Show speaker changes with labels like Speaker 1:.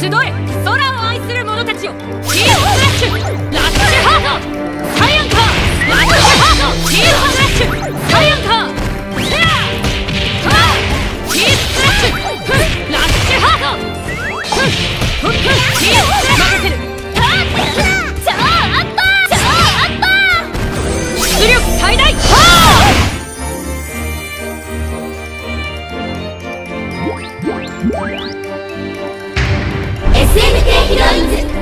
Speaker 1: 集え空を愛する者たちよヒーロースラッシュラッシュハートサイアンカーラッシュハートヒーロースラッシュサイアンカーシーハーヒースラッシュフッラッシュハートフッフッフッヒーロースラッシュ任せる
Speaker 2: 超アッパー超アッパー
Speaker 1: 出力最大ハー
Speaker 2: SMT ヒロインズ